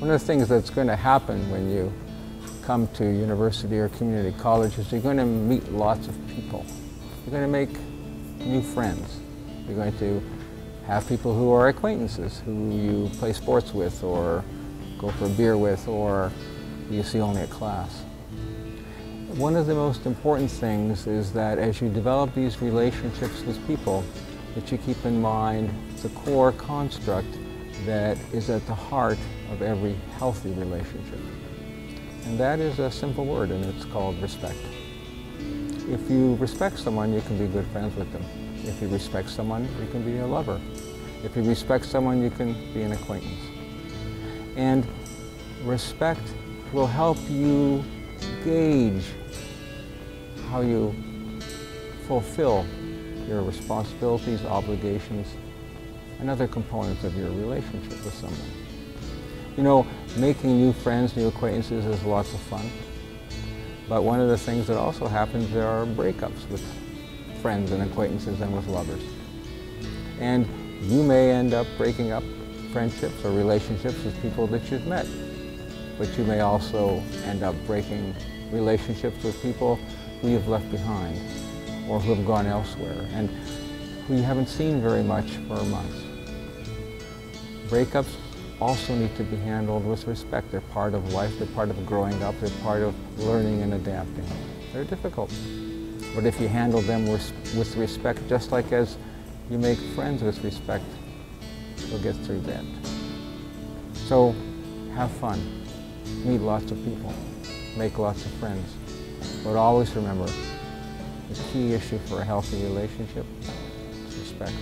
One of the things that's going to happen when you come to university or community college is you're going to meet lots of people. You're going to make new friends. You're going to have people who are acquaintances, who you play sports with or go for a beer with or you see only at class. One of the most important things is that as you develop these relationships with people, that you keep in mind the core construct that is at the heart of every healthy relationship. And that is a simple word, and it's called respect. If you respect someone, you can be good friends with them. If you respect someone, you can be a lover. If you respect someone, you can be an acquaintance. And respect will help you gauge how you fulfill your responsibilities, obligations, and other components of your relationship with someone. You know, making new friends, new acquaintances is lots of fun. But one of the things that also happens, there are breakups with friends and acquaintances and with lovers. And you may end up breaking up friendships or relationships with people that you've met. But you may also end up breaking relationships with people who you've left behind or who have gone elsewhere and who you haven't seen very much for months. Breakups also need to be handled with respect. They're part of life, they're part of growing up, they're part of learning and adapting. They're difficult. But if you handle them with, with respect, just like as you make friends with respect, you'll get through that. So have fun, meet lots of people, make lots of friends. But always remember, the key issue for a healthy relationship is respect.